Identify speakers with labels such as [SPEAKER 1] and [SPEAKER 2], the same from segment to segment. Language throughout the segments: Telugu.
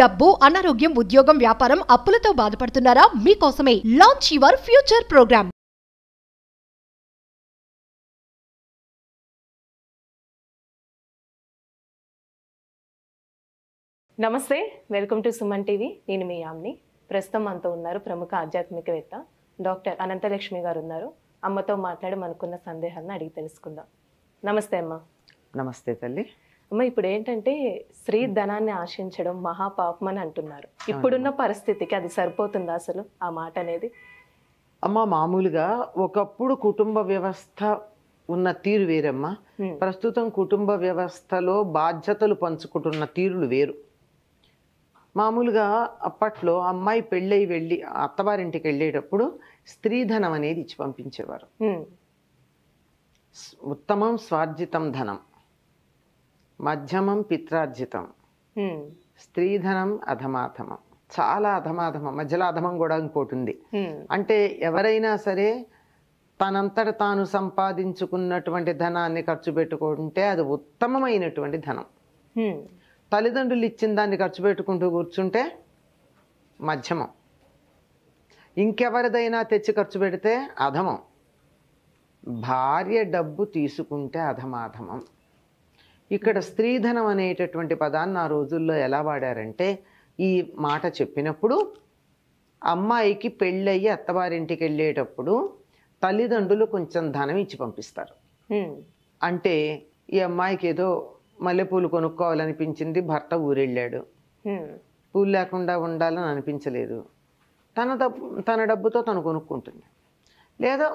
[SPEAKER 1] డబ్బు అనారోగ్యం ఉద్యోగం వ్యాపారం అప్పులతో బాధపడుతున్నారా? మీకోసమే లాంచ్ యువర్ ఫ్యూచర్ ప్రోగ్రామ్
[SPEAKER 2] నమస్తే వెల్కమ్ టు సుమన్ టీవీ. నేను మీ యామ్ని. ప్రస్తుతం మనతో ఉన్నారు ప్రముఖ ఆధ్యాత్మికవేత్త డాక్టర్ అనంతలక్ష్మి గారు ఉన్నారు అమ్మతో మాట్లాడి మనకున్న సందేహాలను అడిగి తెలుసుకుందాం. నమస్తే అమ్మ.
[SPEAKER 3] నమస్తే తల్లి.
[SPEAKER 2] అమ్మ ఇప్పుడు ఏంటంటే స్త్రీ ధనాన్ని ఆశించడం మహాపాపం అని అంటున్నారు. ఇప్పుడున్న పరిస్థితికి అది సరిపోతుందా అసలు ఆ మాట అనేది?
[SPEAKER 3] అమ్మ మామూలుగా ఒకప్పుడు కుటుంబ వ్యవస్థ ఉన్న తీరు వేరమ్మా. ప్రస్తుతం కుటుంబ వ్యవస్థలో బాధ్యతలు పంచుకుంటున్న తీరులు వేరు. మామూలుగా అప్పట్లో అమ్మాయి పెళ్ళై వెళ్ళి అత్తవారింటికి వెళ్ళేటప్పుడు స్త్రీధనం అనేది ఇచ్చి పంపించేవారు. ఉత్తమం స్వార్జితం ధనం. మధ్యమం పిత్రార్జితం. స్త్రీధనం అధమాధమం. చాలా అధమాధమం మధ్యలో అధమం కూడా ఇంకోటి ఉంది అంటే ఎవరైనా సరే తనంతట తాను సంపాదించుకున్నటువంటి ధనాన్ని ఖర్చు పెట్టుకుంటే అది ఉత్తమమైనటువంటి ధనం. తల్లిదండ్రులు ఇచ్చిన దాన్ని ఖర్చు పెట్టుకుంటూ కూర్చుంటే మధ్యమం. ఇంకెవరిదైనా తెచ్చి ఖర్చు పెడితే అధమం. భార్య డబ్బు తీసుకుంటే అధమాధమం. ఇక్కడ స్త్రీధనం అనేటటువంటి పదాన్ని ఆ రోజుల్లో ఎలా వాడారంటే ఈ మాట చెప్పినప్పుడు అమ్మాయికి పెళ్ళయ్యి అత్తవారింటికి వెళ్ళేటప్పుడు తల్లిదండ్రులు కొంచెం ధనం ఇచ్చి పంపిస్తారు. అంటే ఈ అమ్మాయికి ఏదో మల్లెపూలు కొనుక్కోవాలనిపించింది భర్త ఊరెళ్ళాడు. పూలు లేకుండా ఉండాలని అనిపించలేదు. తన డబ్బు తన డబ్బుతో తను కొనుక్కుంటుంది. లేదా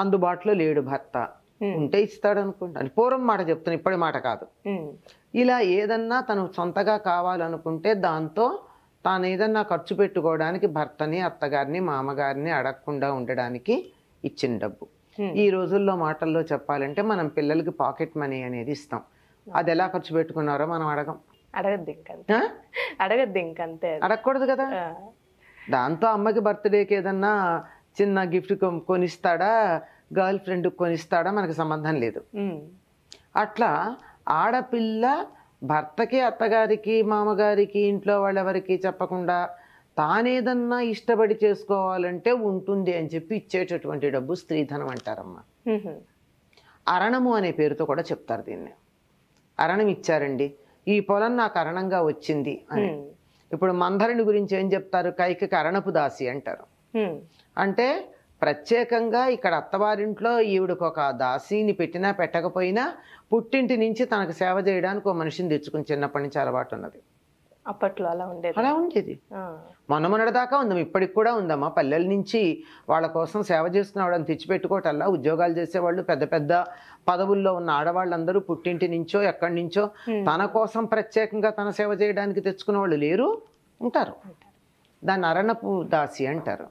[SPEAKER 3] అందుబాటులో లేడు భర్త. ఉంటే ఇస్తాడు అనుకుంటాను పూర్వం మాట చెప్తాను ఇప్పటి మాట కాదు. ఇలా ఏదన్నా తను సొంతగా కావాలనుకుంటే దాంతో తాను ఏదన్నా ఖర్చు పెట్టుకోవడానికి భర్తని అత్తగారిని మామగారిని అడగకుండా ఉండడానికి ఇచ్చిన డబ్బు. ఈ రోజుల్లో మాటల్లో చెప్పాలంటే మనం పిల్లలకి పాకెట్ మనీ అనేది ఇస్తాం. అది ఎలా ఖర్చు పెట్టుకున్నారో మనం అడగం.
[SPEAKER 2] అడగద్దు ఇంకంతే? అడగద్దు ఇంకంతే.
[SPEAKER 3] అడగకూడదు కదా. దాంతో అమ్మకి బర్త్డేకి ఏదన్నా చిన్న గిఫ్ట్ కొనిస్తాడా? గర్ల్ ఫ్రెండ్ కొనిస్తాడా? మనకు సంబంధం లేదు. అట్లా ఆడపిల్ల భర్తకి అత్తగారికి మామగారికి ఇంట్లో వాళ్ళెవరికి చెప్పకుండా తానేదన్నా ఇష్టపడి చేసుకోవాలంటే ఉంటుంది అని చెప్పి ఇచ్చేటటువంటి డబ్బు స్త్రీధనం అంటారమ్మా. అరణము అనే పేరుతో కూడా చెప్తారు దీన్ని. అరణం ఇచ్చారండి. ఈ పొలం నాకు అరణంగా వచ్చింది అని. ఇప్పుడు మందరుని గురించి ఏం చెప్తారు? కైకి అరణపు దాసి అంటారు. అంటే ప్రత్యేకంగా ఇక్కడ అత్తవారింట్లో ఈవిడకు ఒక దాసీని పెట్టినా పెట్టకపోయినా పుట్టింటి నుంచి తనకు సేవ చేయడానికి ఒక మనిషిని తెచ్చుకుని చిన్నప్పటి నుంచి అలవాటు ఉన్నది.
[SPEAKER 2] అప్పట్లో అలా ఉండేది.
[SPEAKER 3] అలా ఉండేది. మొన్న దాకా ఉందాం ఇప్పటికి కూడా ఉందమ్మా. పల్లెల నుంచి వాళ్ళ కోసం సేవ చేసుకునేవాళ్ళని తెచ్చిపెట్టుకోవటల్లా ఉద్యోగాలు చేసేవాళ్ళు పెద్ద పెద్ద పదవుల్లో ఉన్న ఆడవాళ్ళందరూ పుట్టింటి నుంచో ఎక్కడి నుంచో తన కోసం ప్రత్యేకంగా తన సేవ చేయడానికి తెచ్చుకునే వాళ్ళు లేరు ఉంటారు. దాన్ని అరణపు దాసి అంటారు.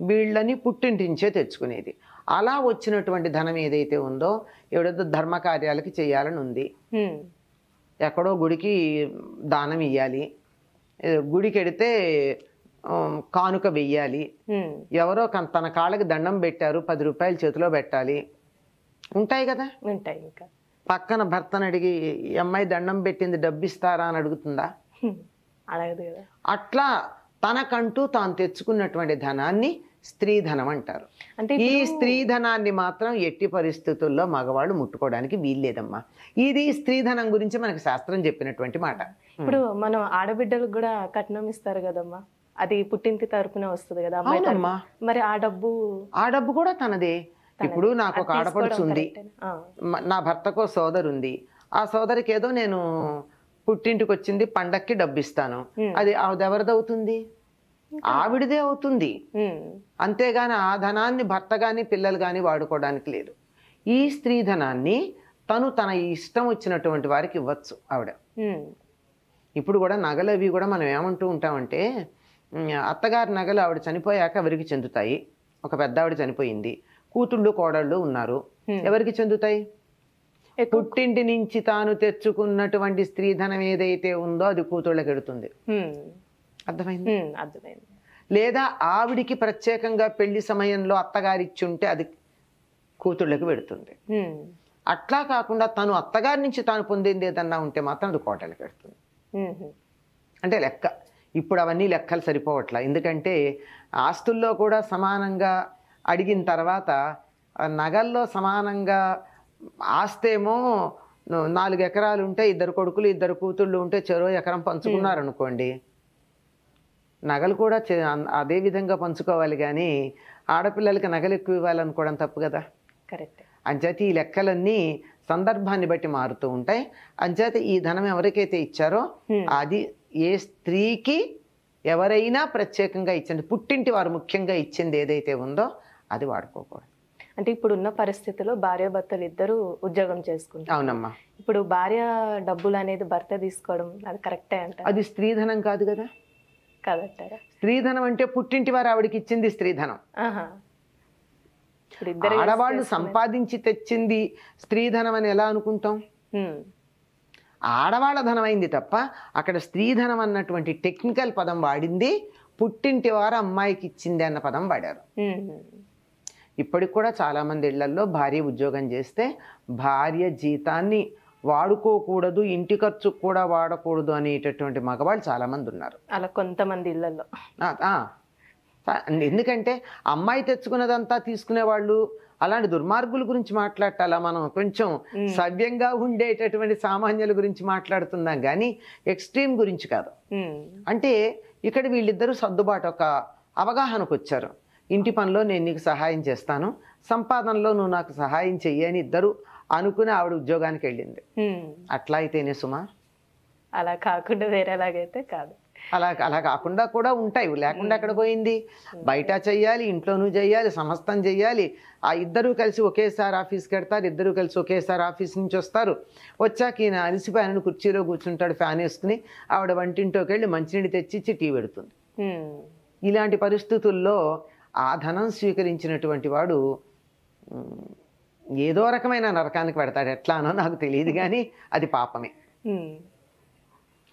[SPEAKER 3] వీళ్ళని పుట్టింటి నుంచే తెచ్చుకునేది. అలా వచ్చినటువంటి ధనం ఏదైతే ఉందో ఎవడో ధర్మ కార్యాలకి చేయాలని ఉంది. ఎక్కడో గుడికి దానం ఇవ్వాలి గుడికి ఉమ్, కానుక వెయ్యాలి. ఎవరో తన కాళ్ళకి దండం పెట్టారు పది రూపాయలు చేతిలో పెట్టాలి. ఉంటాయి కదా?
[SPEAKER 2] ఉంటాయి ఇంకా.
[SPEAKER 3] పక్కన భర్తను అడిగి అమ్మాయి దండం పెట్టింది డబ్బు ఇస్తారా అని అడుగుతుందా.
[SPEAKER 2] అడగదు కదా.
[SPEAKER 3] అట్లా తనకంటూ తాను తెచ్చుకున్నటువంటి ధనాన్ని స్త్రీ ధనం అంటారు.
[SPEAKER 2] అంటే
[SPEAKER 3] ఈ స్త్రీ ధనాన్ని మాత్రం ఎట్టి పరిస్థితుల్లో మగవాళ్ళు ముట్టుకోవడానికి వీల్లేదమ్మా. ఇది స్త్రీ ధనం గురించి మనకి శాస్త్రం చెప్పినటువంటి మాట.
[SPEAKER 2] ఇప్పుడు మనం ఆడబిడ్డలకు కూడా కట్నం ఇస్తారు కదమ్మా. అది పుట్టింటి తరపున వస్తుంది కదా అమ్మాయి.
[SPEAKER 3] అవునమ్మా.
[SPEAKER 2] మరి ఆ డబ్బు
[SPEAKER 3] ఆ డబ్బు కూడా తనదే. ఇప్పుడు నాకు ఒక ఆడపడుచు ఉంది నా భర్తకో సోదరు ఉంది ఆ సోదరికి ఏదో నేను పుట్టింటికి వచ్చింది పండక్కి డబ్బు ఇస్తాను
[SPEAKER 2] Hmm.
[SPEAKER 3] అది ఎవరిదవుతుంది? ఆవిడదే అవుతుంది. అంతేగాని ఆ ధనాన్ని భర్త కానీ పిల్లలు కానీ వాడుకోవడానికి లేదు. ఈ స్త్రీ ధనాన్ని తను తన ఇష్టం వచ్చినటువంటి వారికి ఇవ్వచ్చు ఆవిడ. ఇప్పుడు కూడా నగలు అవి కూడా మనం ఏమంటూ ఉంటామంటే అత్తగారి నగలు ఆవిడ చనిపోయాక ఎవరికి చెందుతాయి? ఒక పెద్ద ఆవిడ చనిపోయింది. కూతుళ్ళు కోడళ్ళు ఉన్నారు. ఎవరికి చెందుతాయి? పుట్టింటి నుంచి తాను తెచ్చుకున్నటువంటి స్త్రీధనం ఏదైతే ఉందో అది కూతుళ్ళకి ఎడుతుంది. అర్థమైంది?
[SPEAKER 2] అర్థమైంది.
[SPEAKER 3] లేదా ఆవిడికి ప్రత్యేకంగా పెళ్ళి సమయంలో అత్తగారు ఇచ్చి ఉంటే అది కూతుళ్ళకి పెడుతుంది. అట్లా కాకుండా తను అత్తగారి నుంచి తాను పొందింది ఏదన్నా ఉంటే మాత్రం అది కోటలకు పెడుతుంది అంటే లెక్క. ఇప్పుడు అవన్నీ లెక్కలు సరిపోవట్లా. ఎందుకంటే ఆస్తుల్లో కూడా సమానంగా అడిగిన తర్వాత నగల్లో సమానంగా ఆస్తేమో నాలుగు ఎకరాలు ఉంటే ఇద్దరు కొడుకులు ఇద్దరు కూతుళ్ళు ఉంటే చెరో ఎకరం పంచుకున్నారనుకోండి. నగలు కూడా అదే విధంగా పంచుకోవాలి కానీ ఆడపిల్లలకి నగలు ఎక్కువ ఇవ్వాలనుకోవడం తప్పు కదా.
[SPEAKER 2] కరెక్ట్.
[SPEAKER 3] అంచేత ఈ లెక్కలన్నీ సందర్భాన్ని బట్టి మారుతూ ఉంటాయి. అంచేత ఈ ధనం ఎవరికైతే ఇచ్చారో. అది ఏ స్త్రీకి ఎవరైనా ప్రత్యేకంగా ఇచ్చింది పుట్టింటి వారు ముఖ్యంగా ఇచ్చింది ఏదైతే ఉందో అది వాడుకోకూడదు.
[SPEAKER 2] అంటే ఇప్పుడు ఉన్న పరిస్థితిలో భార్యాభర్తలు ఇద్దరు ఉద్యోగం చేసుకుంటారు.
[SPEAKER 3] అవునమ్మా.
[SPEAKER 2] ఇప్పుడు భార్య డబ్బులు అనేది భర్త తీసుకోవడం అది కరెక్టే అంటారు?
[SPEAKER 3] అది స్త్రీధనం కాదు కదా?
[SPEAKER 2] కాదంటారా?
[SPEAKER 3] స్త్రీధనం అంటే పుట్టింటి వారు ఆవిడకి ఇచ్చింది స్త్రీధనం. ఆడవాళ్ళు సంపాదించి తెచ్చింది స్త్రీధనం అని ఎలా అనుకుంటాం? ఆడవాళ్ళ ధనం అయింది తప్ప అక్కడ స్త్రీధనం అన్నటువంటి టెక్నికల్ పదం వాడింది పుట్టింటి వారు అమ్మాయికి ఇచ్చింది అన్న పదం వాడారు. ఇప్పటికి కూడా చాలామంది ఇళ్ళల్లో భార్య ఉద్యోగం చేస్తే భార్య జీతాన్ని వాడుకోకూడదు ఇంటి ఖర్చు కూడా వాడకూడదు అనేటటువంటి మగవాళ్ళు చాలామంది ఉన్నారు.
[SPEAKER 2] అలా కొంతమంది
[SPEAKER 3] ఇళ్ళలో ఎందుకంటే అమ్మాయి తెచ్చుకున్నదంతా తీసుకునే వాళ్ళు అలాంటి దుర్మార్గుల గురించి మాట్లాడాలా మనం? కొంచెం సవ్యంగా ఉండేటటువంటి సామాన్యుల గురించి మాట్లాడుతున్నాం కానీ ఎక్స్ట్రీమ్ గురించి కాదు. అంటే ఇక్కడ వీళ్ళిద్దరూ సర్దుబాటు ఒక అవగాహనకు వచ్చారు ఇంటి పనిలో నేను నీకు సహాయం చేస్తాను. సంపాదనలో నువ్వు నాకు సహాయం చెయ్యి అని ఇద్దరు అనుకుని ఆవిడ ఉద్యోగానికి వెళ్ళింది. అట్లా అయితేనే సుమా?
[SPEAKER 2] అలా కాకుండా వేరేలాగైతే కాదు.
[SPEAKER 3] అలా అలా కాకుండా కూడా ఉంటాయి. లేకుండా ఎక్కడ పోయింది? బయట చెయ్యాలి ఇంట్లోనూ చెయ్యాలి సమస్తం చెయ్యాలి. ఆ ఇద్దరూ కలిసి ఒకేసారి ఆఫీస్కి వెడతారు ఇద్దరూ కలిసి ఒకేసారి ఆఫీస్ నుంచి వస్తారు. వచ్చాక ఈయన అలసిపోయానని కుర్చీలో కూర్చుంటాడు ఫ్యాన్ వేసుకుని ఆవిడ వంటింట్లోకి వెళ్ళి మంచినీళ్ళు తెచ్చిచ్చి టీ పెడుతుంది. ఇలాంటి పరిస్థితుల్లో ఆ ధనం స్వీకరించినటువంటి వాడు ఏదో రకమైన నరకానికి పెడతాడు. ఎట్లానో నాకు తెలియదు కానీ అది పాపమే.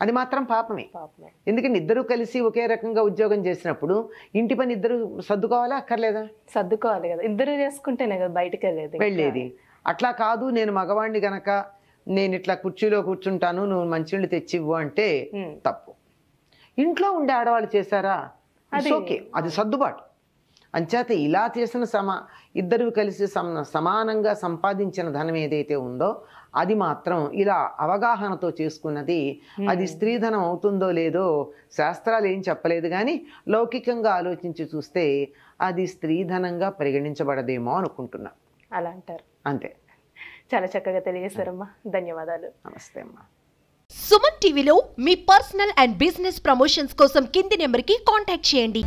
[SPEAKER 3] అది మాత్రం పాపమే.
[SPEAKER 2] పాపమే.
[SPEAKER 3] ఎందుకంటే ఇద్దరు కలిసి ఒకే రకంగా ఉద్యోగం చేసినప్పుడు ఇంటి పని ఇద్దరు సర్దుకోవాలా అక్కర్లేదా?
[SPEAKER 2] సర్దుకోవాలి కదా. ఇద్దరు చేసుకుంటేనే కదా బయటికి వెళ్ళేది.
[SPEAKER 3] వెళ్ళేది. అట్లా కాదు నేను మగవాణ్ణి గనక నేను ఇట్లా కుర్చీలో కూర్చుంటాను నువ్వు మంచినీళ్ళు తెచ్చివ్వు అంటే తప్పు. ఇంట్లో ఉండే ఆడవాళ్ళు చేశారా?
[SPEAKER 2] అది-
[SPEAKER 3] ఓకే అది సర్దుబాటు. అంచేత ఇలా చేసిన సమా ఇద్దరు కలిసి సమ సమానంగా సంపాదించిన ధనం ఏదైతే ఉందో అది మాత్రం ఇలా అవగాహనతో చేసుకున్నది అది స్త్రీధనం అవుతుందో లేదో శాస్త్రాలు ఏం చెప్పలేదు కానీ లౌకికంగా ఆలోచించి చూస్తే అది స్త్రీధనంగా పరిగణించబడదేమో అనుకుంటున్నా.
[SPEAKER 2] అలా అంటారు.
[SPEAKER 3] అంతే.
[SPEAKER 2] చాలా చక్కగా తెలియజేశారమ్మా. ధన్యవాదాలు.
[SPEAKER 3] నమస్తే అమ్మా.
[SPEAKER 1] సుమన్ టీవీలో మీ పర్సనల్ అండ్ బిజినెస్ ప్రమోషన్స్ కోసం కింది నెంబర్కి కాంటాక్ట్ చేయండి.